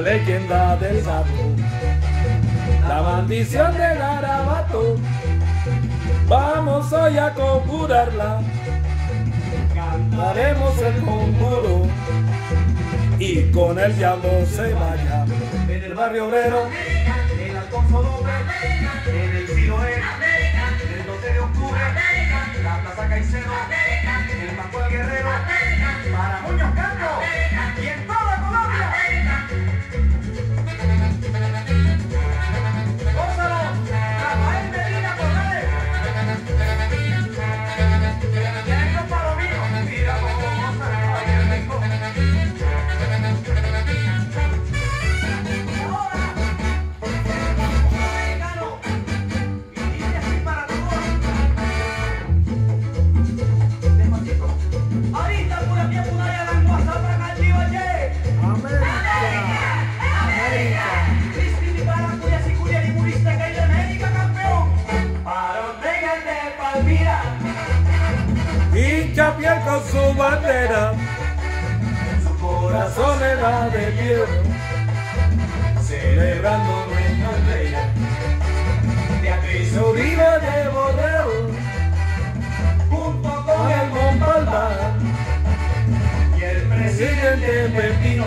la leyenda del gato, la maldición del garabato. Vamos hoy a conjurarla, cantaremos el conjuro. Y con el diablo se vaya. En el barrio obrero, en Alfonso Siloé, en el hincha piel con su bandera, su corazón era de piedra, celebrando nuestra estrella. Beatriz vive de borrero, junto con el Montpalmar, y el presidente Pepino,